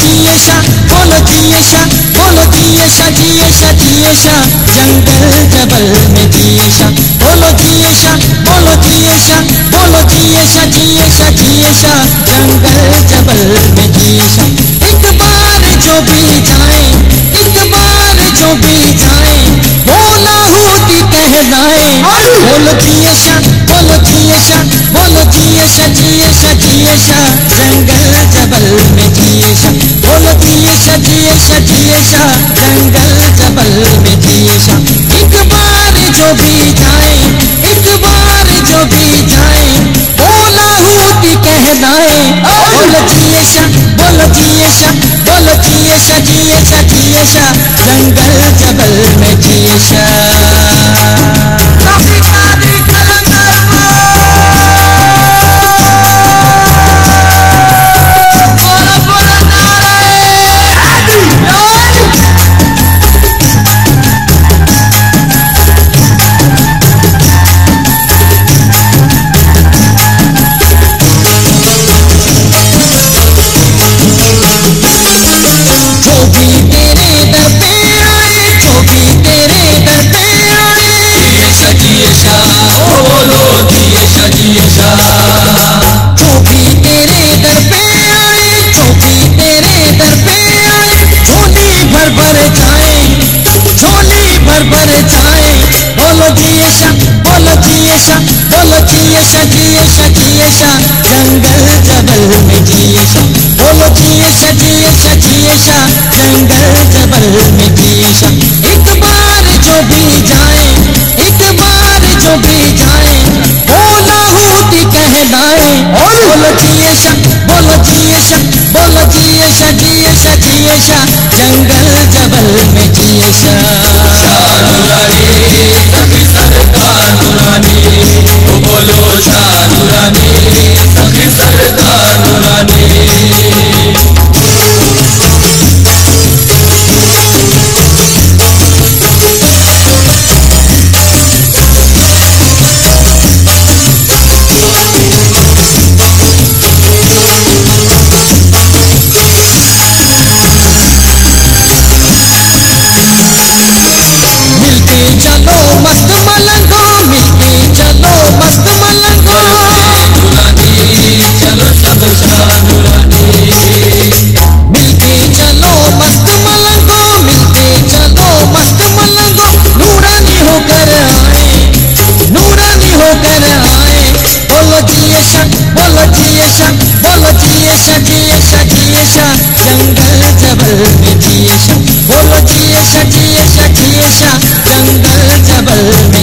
جیشا بولو جیشا بولو جیشا جیشا جیشا جنگل جبل میں جیشا بولو جیشا بولو جیشا بولو جیشا جیشا جیشا جنگل جبل جیشا شاہ جنگل جبل میں جیشا ایک بار جو بھی جائیں، ایک بار جو بھی جائیں بولا ہوتی کہلائیں جیے شاہ بولو جیے شاہ جیے شاہ جیے شاہ کہلائیں بولو جیشا بولو جیشا بولو جیشا جیشا جیشا جنگل جبل میں جیشا نورانی جیشا جیشا جنگل جبل میں جیشا بولو جنگل جبل میں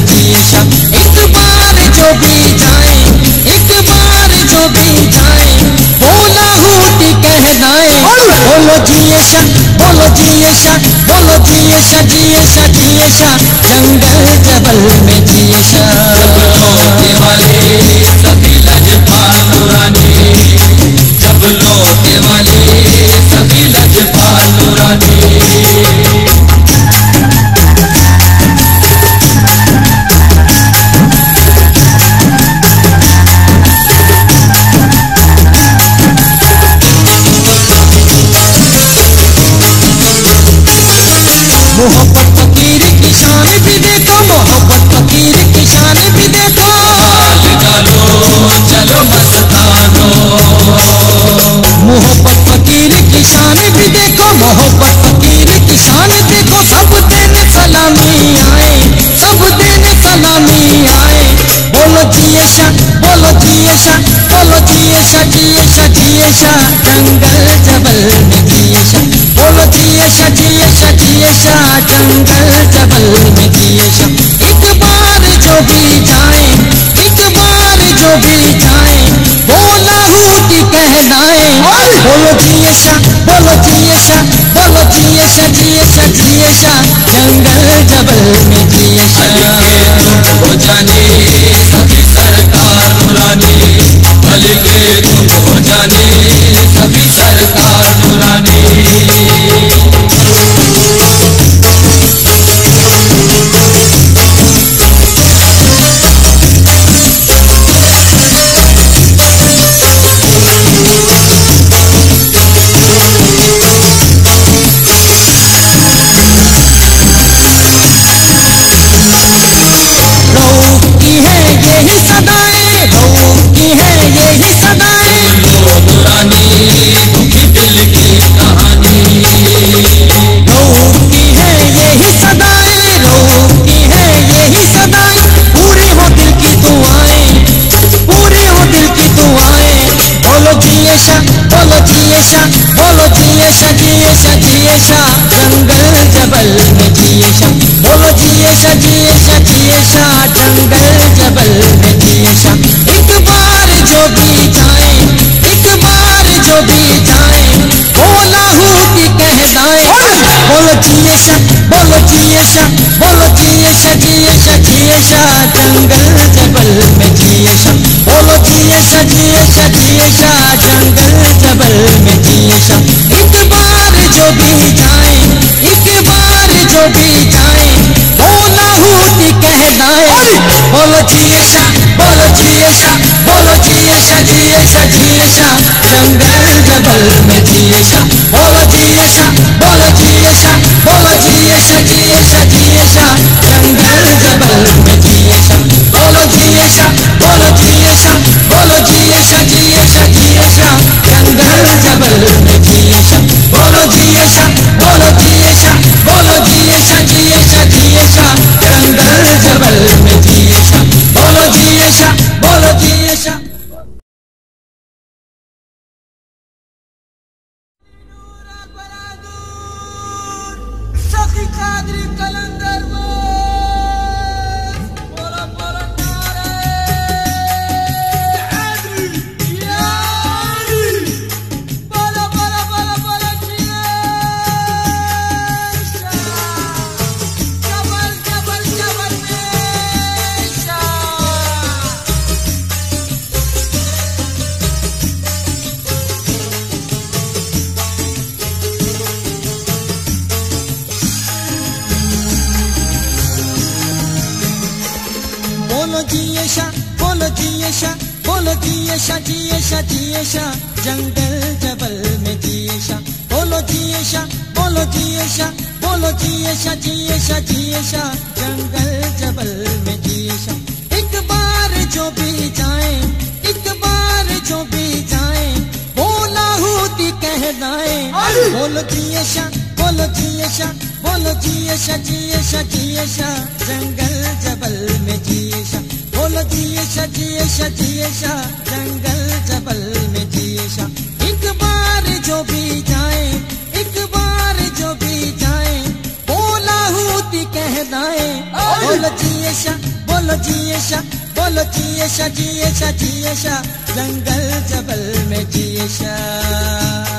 ایک بار جو بھی جائیں ایک بار جو بھی جائیں بولا ہوتی کہلائیں۔ بولو جیشا بولو جیشا بولو جیشا جیشا جیشا جنگل جبل میں جیشا جنگل جبل Bolo jiya sha, bolo jiya sha, jiya sha, jiya sha, jungle. جیشا جیشا جیشا جنگل جبل میں جیشا بولو جیشا بولو جیشا بولو جیشا جیشا جیشا جنگل جبل میں جیشا ایک بار جو بھی جائیں ایک بار جو بھی جائیں بولا ہوتی کہہ دائیں بولو جیشا بولو جیشا بولو جیشا جیشا جیشا جنگل جبل میں جیشا بول بولو جیشا جیشا جیشا جنگل جبل میں جیشا ایک بار جو بھی جائیں ایک بار جو بھی جائیں بولا ہوتی کہہ دائیں بولو جیشا بولو جیشا بولو جیشا جیشا جیشا جنگل جبل میں جیشا